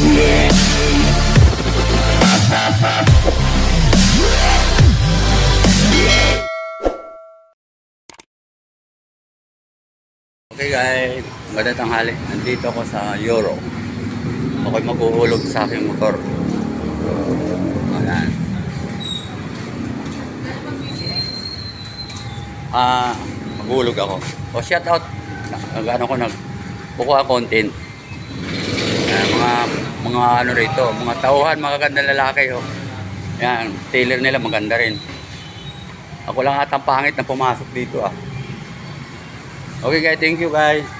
Okay guys, magandang tanghali. Nandito ako sa Euro. Ako'y maghuhulog sa aking motor. Ayan. Ah, maghuhulog ako. O shout out. Nag ano ko nag kukuha content. Mga ano rito, mga tauhan, mga gandang lalaki oh. Yan, tailor nila maganda rin. Ako lang atang pangit na pumasok dito ah. Okay guys, thank you guys.